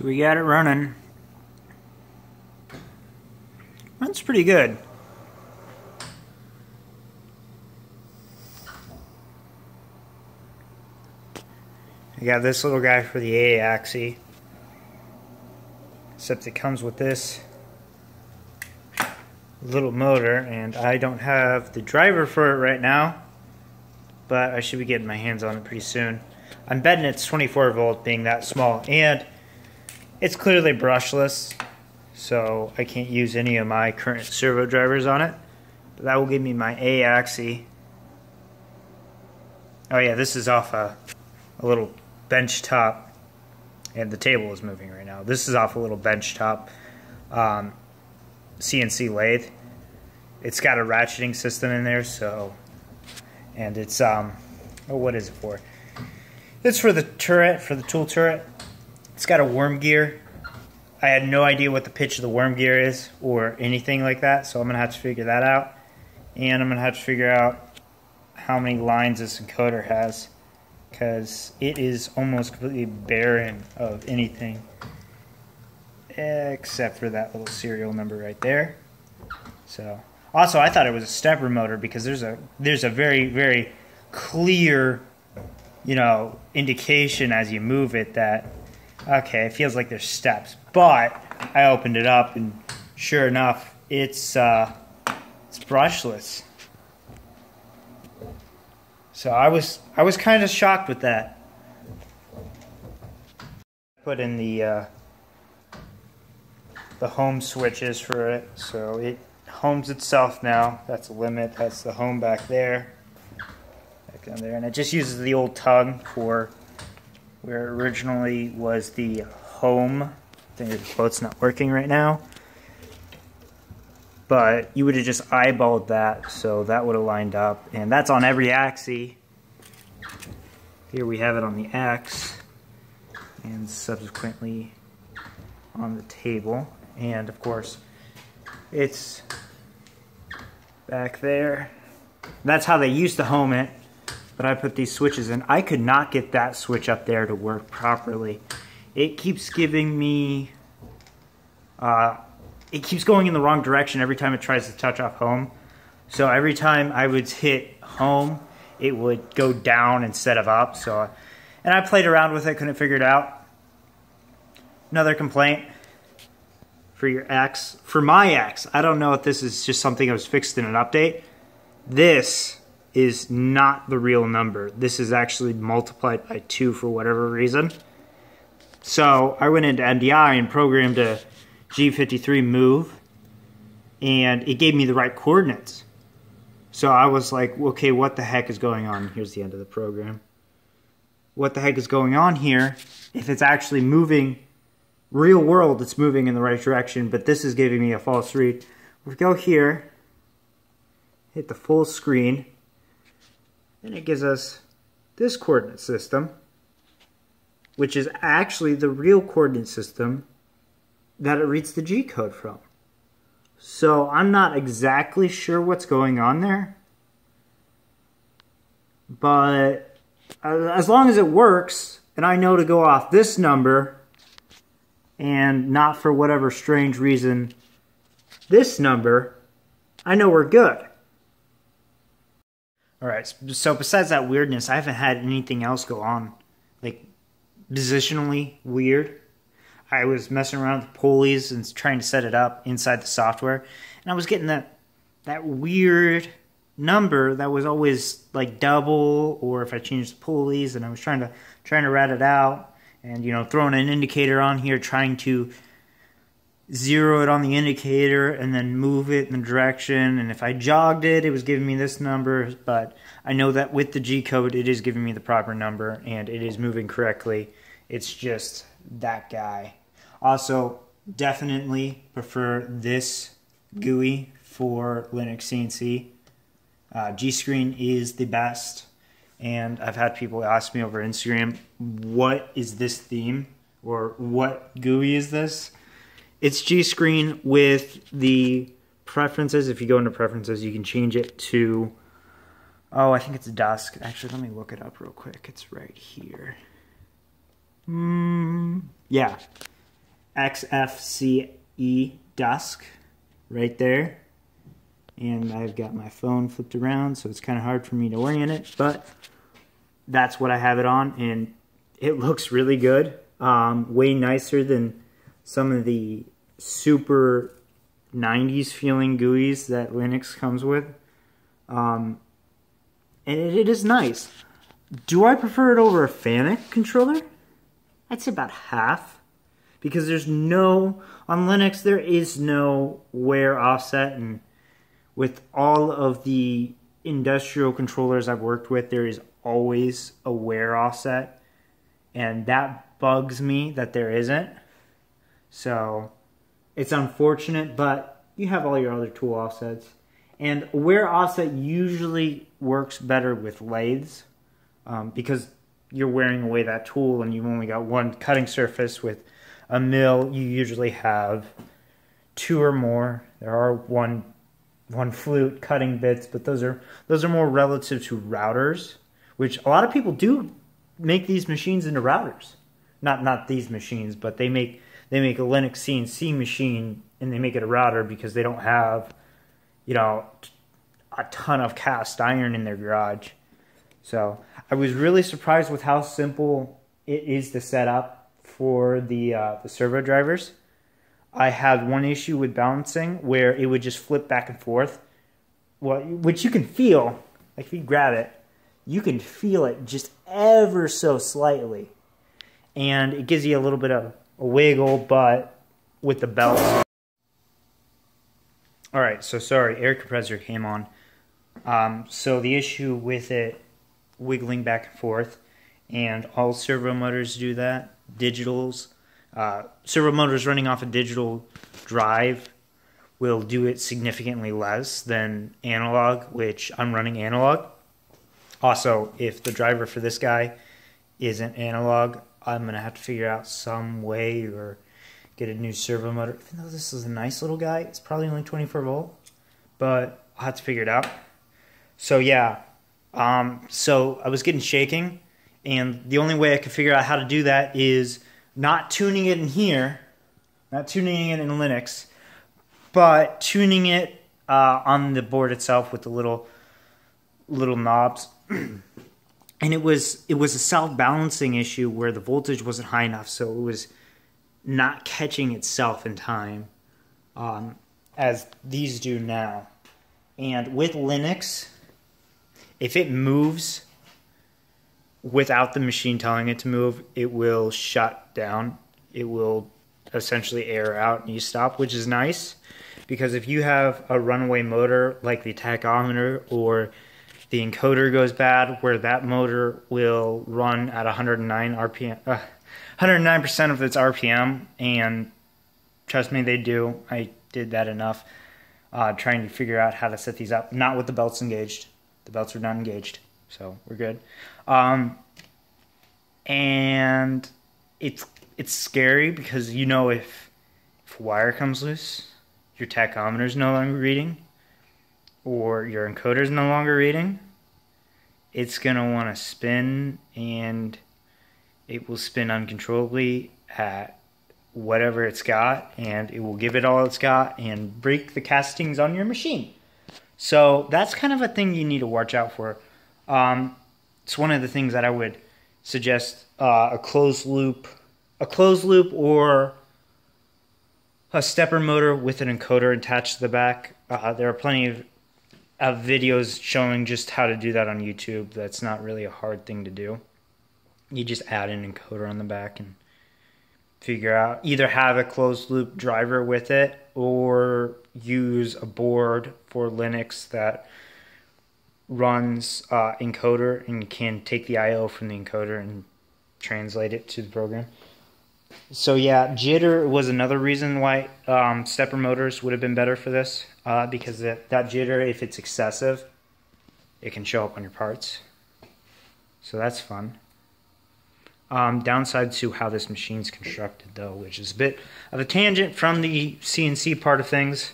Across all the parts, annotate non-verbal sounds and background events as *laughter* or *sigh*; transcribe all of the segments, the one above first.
So we got it running. Runs pretty good. I got this little guy for the A axis. Except it comes with this little motor and I don't have the driver for it right now but I should be getting my hands on it pretty soon. I'm betting it's 24 volt being that small and it's clearly brushless so I can't use any of my current servo drivers on it but that will give me my A axis. Oh yeah this is off a, a little bench top and the table is moving right now. This is off a little bench top um, CNC lathe. It's got a ratcheting system in there, so and it's um, oh, what is it for? It's for the turret, for the tool turret. It's got a worm gear. I had no idea what the pitch of the worm gear is or anything like that, so I'm gonna have to figure that out. And I'm gonna have to figure out how many lines this encoder has because it is almost completely barren of anything except for that little serial number right there. So, also I thought it was a stepper motor because there's a there's a very very clear, you know, indication as you move it that okay, it feels like there's steps. But I opened it up and sure enough, it's uh, it's brushless. So I was I was kind of shocked with that. Put in the uh, the home switches for it, so it homes itself now. That's a limit. That's the home back there, back down there, and it just uses the old tongue for where originally was the home. I think the quote's not working right now but you would have just eyeballed that, so that would have lined up. And that's on every axis. Here we have it on the X, and subsequently on the table. And of course, it's back there. That's how they used to home it, but I put these switches in. I could not get that switch up there to work properly. It keeps giving me uh, it keeps going in the wrong direction every time it tries to touch off home. So every time I would hit home, it would go down instead of up. So, and I played around with it, couldn't figure it out. Another complaint for your X, for my X. I don't know if this is just something that was fixed in an update. This is not the real number. This is actually multiplied by two for whatever reason. So I went into MDI and programmed a G53 move and it gave me the right coordinates. So I was like, okay, what the heck is going on? Here's the end of the program. What the heck is going on here? If it's actually moving, real world, it's moving in the right direction, but this is giving me a false read. We go here, hit the full screen, then it gives us this coordinate system, which is actually the real coordinate system that it reads the G code from. So I'm not exactly sure what's going on there. But as long as it works, and I know to go off this number, and not for whatever strange reason this number, I know we're good. Alright, so besides that weirdness, I haven't had anything else go on. Like, positionally weird. I was messing around with pulleys and trying to set it up inside the software, and I was getting that that weird number that was always like double, or if I changed the pulleys, and I was trying to trying to rat it out, and you know throwing an indicator on here, trying to zero it on the indicator and then move it in the direction and if I jogged it it was giving me this number but I know that with the G code it is giving me the proper number and it is moving correctly it's just that guy also, definitely prefer this GUI for Linux CNC. Uh, G-Screen is the best, and I've had people ask me over Instagram, what is this theme? Or what GUI is this? It's G-Screen with the preferences. If you go into preferences, you can change it to, oh, I think it's dusk. Actually, let me look it up real quick. It's right here. Mm, yeah, XFCE Dusk right there. And I've got my phone flipped around, so it's kind of hard for me to orient it, but that's what I have it on, and it *laughs* looks really good. Um, way nicer than some of the super 90s feeling GUIs that Linux comes with. Um, and it, it is nice. Do I prefer it over a FANUC controller? I'd say about half. Because there's no, on Linux, there is no wear offset. And with all of the industrial controllers I've worked with, there is always a wear offset. And that bugs me that there isn't. So it's unfortunate, but you have all your other tool offsets. And wear offset usually works better with lathes um, because you're wearing away that tool and you've only got one cutting surface with a mill. You usually have two or more. There are one one flute cutting bits but those are those are more relative to routers which a lot of people do make these machines into routers. Not not these machines but they make they make a linux cnc machine and they make it a router because they don't have you know a ton of cast iron in their garage so I was really surprised with how simple it is to set up for the uh, the servo drivers. I had one issue with balancing where it would just flip back and forth, well, which you can feel. Like if you grab it, you can feel it just ever so slightly, and it gives you a little bit of wiggle, but with the belt. All right, so sorry, air compressor came on. Um, so the issue with it wiggling back and forth, and all servo motors do that. Digitals, uh, servo motors running off a digital drive will do it significantly less than analog, which I'm running analog. Also, if the driver for this guy isn't analog, I'm gonna have to figure out some way or get a new servo motor. Even though this is a nice little guy, it's probably only 24 volt, but I'll have to figure it out. So yeah, um, so I was getting shaking, and the only way I could figure out how to do that is not tuning it in here, not tuning it in Linux, but tuning it uh, on the board itself with the little little knobs. *clears throat* and it was it was a self balancing issue where the voltage wasn't high enough, so it was not catching itself in time, um, as these do now. And with Linux, if it moves without the machine telling it to move, it will shut down. It will essentially air out and you stop, which is nice because if you have a runaway motor like the tachometer or the encoder goes bad, where that motor will run at 109 RPM, uh, 109% of its RPM, and trust me, they do. I did that enough, uh, trying to figure out how to set these up, not with the belts engaged. The belts are not engaged, so we're good. Um, and it's it's scary because you know if if wire comes loose, your tachometer is no longer reading, or your encoder is no longer reading. It's gonna want to spin, and it will spin uncontrollably at whatever it's got, and it will give it all it's got and break the castings on your machine. So that's kind of a thing you need to watch out for. Um, it's one of the things that I would suggest uh, a closed loop, a closed loop or a stepper motor with an encoder attached to the back. Uh, there are plenty of, of videos showing just how to do that on YouTube. That's not really a hard thing to do. You just add an encoder on the back and figure out either have a closed loop driver with it or use a board for Linux that runs uh, encoder and can take the I/O from the encoder and translate it to the program. So yeah, jitter was another reason why um, stepper motors would have been better for this uh, because that, that jitter, if it's excessive, it can show up on your parts. So that's fun. Um, downside to how this machine's constructed, though, which is a bit of a tangent from the CNC part of things.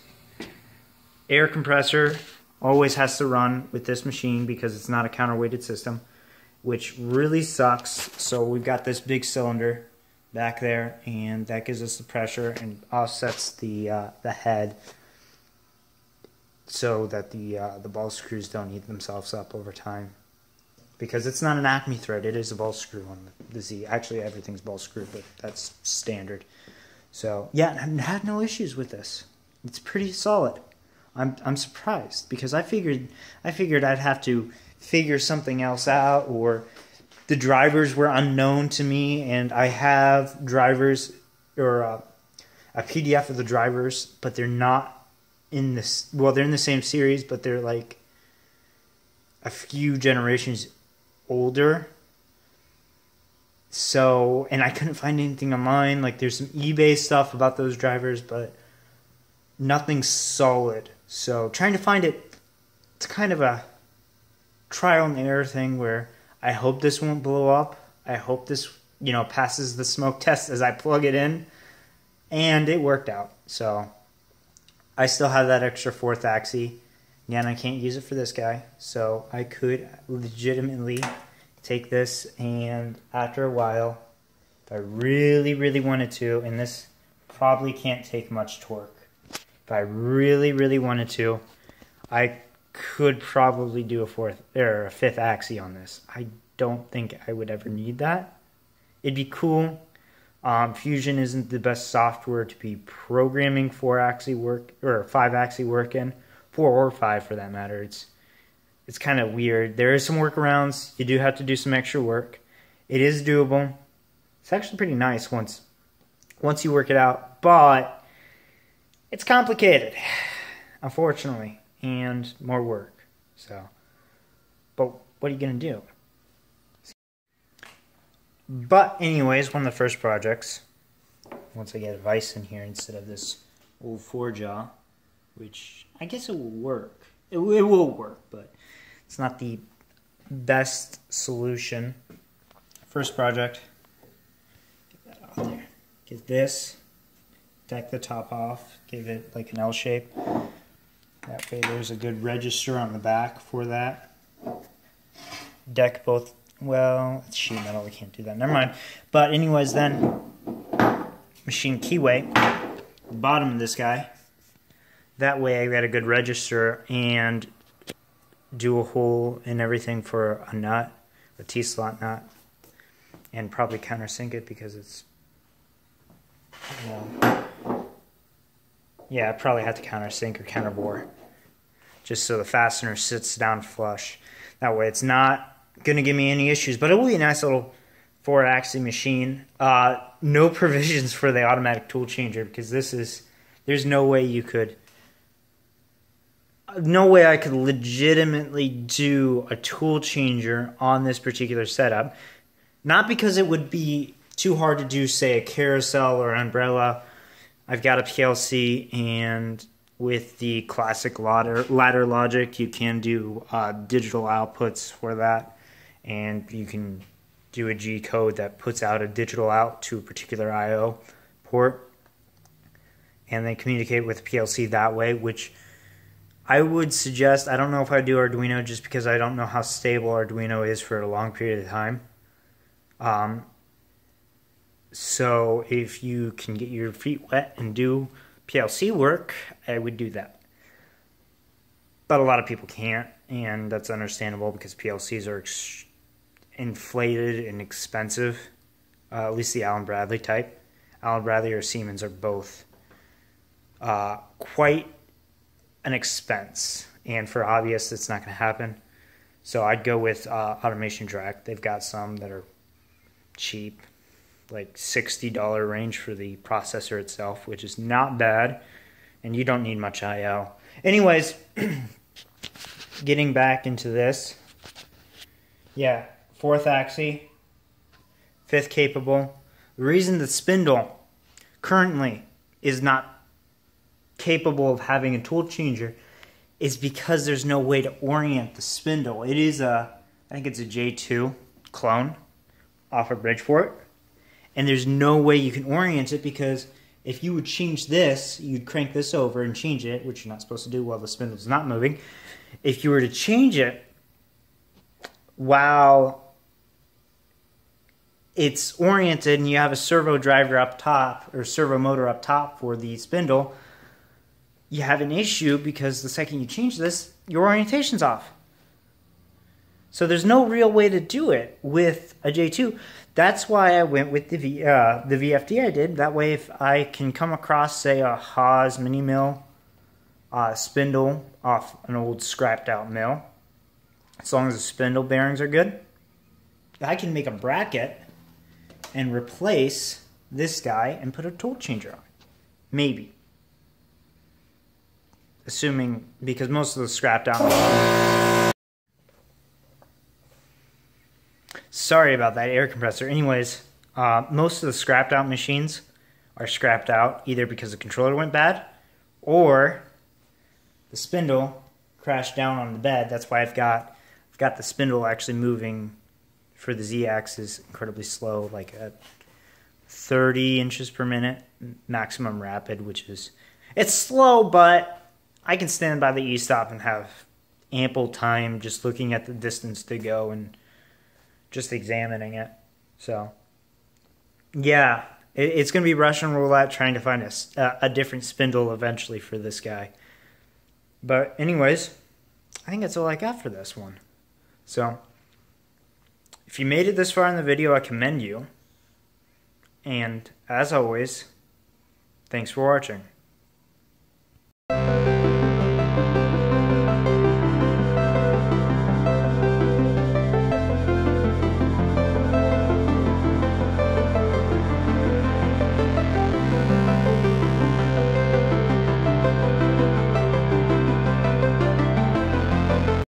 Air compressor always has to run with this machine because it's not a counterweighted system, which really sucks. So we've got this big cylinder back there, and that gives us the pressure and offsets the uh, the head so that the uh, the ball screws don't eat themselves up over time. Because it's not an Acme thread, it is a ball screw on the Z. Actually, everything's ball screw, but that's standard. So yeah, I had no issues with this. It's pretty solid. I'm I'm surprised because I figured I figured I'd have to figure something else out or the drivers were unknown to me and I have drivers or uh, a PDF of the drivers, but they're not in this. Well, they're in the same series, but they're like a few generations older. So, and I couldn't find anything online. Like, there's some eBay stuff about those drivers, but nothing solid. So, trying to find it, it's kind of a trial and error thing where I hope this won't blow up. I hope this, you know, passes the smoke *laughs* test as I plug it in. And it worked out. So, I still have that extra fourth axis. Yeah, and I can't use it for this guy. So, I could legitimately take this and after a while, if I really, really wanted to, and this probably can't take much torque. If I really, really wanted to, I could probably do a fourth or a fifth axis on this. I don't think I would ever need that. It'd be cool. Um, Fusion isn't the best software to be programming four axis work or five axis work in, four or five for that matter. It's it's kind of weird. There is some workarounds. You do have to do some extra work. It is doable. It's actually pretty nice once once you work it out, but it's complicated, *sighs* unfortunately, and more work. So, but what are you going to do? But anyways, one of the first projects, once I get a vise in here instead of this old four jaw, which I guess it will work. It, it will work, but it's not the best solution. First project, get that off there. Get this, deck the top off, give it like an L shape. That way there's a good register on the back for that. Deck both, well, it's sheet metal, we can't do that, never mind. But anyways then, machine keyway, bottom of this guy. That way I got a good register and do a hole and everything for a nut, a T-slot nut, and probably countersink it because it's, you know, yeah, I probably have to countersink or counterbore just so the fastener sits down flush. That way it's not going to give me any issues, but it will be a nice little four-axis machine. Uh, no *laughs* provisions for the automatic tool changer because this is, there's no way you could no way I could legitimately do a tool changer on this particular setup. Not because it would be too hard to do, say, a carousel or umbrella. I've got a PLC, and with the classic ladder, ladder logic, you can do uh, digital outputs for that, and you can do a G code that puts out a digital out to a particular I/O port, and then communicate with the PLC that way, which I would suggest, I don't know if I do Arduino just because I don't know how stable Arduino is for a long period of time. Um, so if you can get your feet wet and do PLC work, I would do that. But a lot of people can't, and that's understandable because PLCs are inflated and expensive. Uh, at least the Allen Bradley type. Allen Bradley or Siemens are both uh, quite an expense, and for obvious, it's not going to happen. So I'd go with uh, Automation Direct. They've got some that are cheap, like sixty dollar range for the processor itself, which is not bad, and you don't need much I/O. Anyways, *clears throat* getting back into this, yeah, fourth axis, fifth capable. The reason the spindle currently is not capable of having a tool changer is because there's no way to orient the spindle. It is a, I think it's a J2 clone off of Bridgeport. And there's no way you can orient it because if you would change this, you'd crank this over and change it, which you're not supposed to do while the spindle's not moving. If you were to change it while it's oriented and you have a servo driver up top or servo motor up top for the spindle, you have an issue because the second you change this, your orientation's off. So there's no real way to do it with a J2. That's why I went with the v, uh, the VFD I did. That way, if I can come across, say, a Haas mini mill uh, spindle off an old scrapped out mill, as long as the spindle bearings are good, I can make a bracket and replace this guy and put a tool changer on. Maybe. Assuming, because most of the scrapped out Sorry about that air compressor. Anyways, uh, most of the scrapped out machines are scrapped out either because the controller went bad or the spindle crashed down on the bed. That's why I've got I've got the spindle actually moving for the z-axis incredibly slow, like at 30 inches per minute maximum rapid, which is it's slow, but I can stand by the e-stop and have ample time just looking at the distance to go and just examining it. So, yeah, it, it's going to be Russian roulette trying to find a, a different spindle eventually for this guy. But, anyways, I think that's all I got for this one. So, if you made it this far in the video, I commend you. And as always, thanks for watching.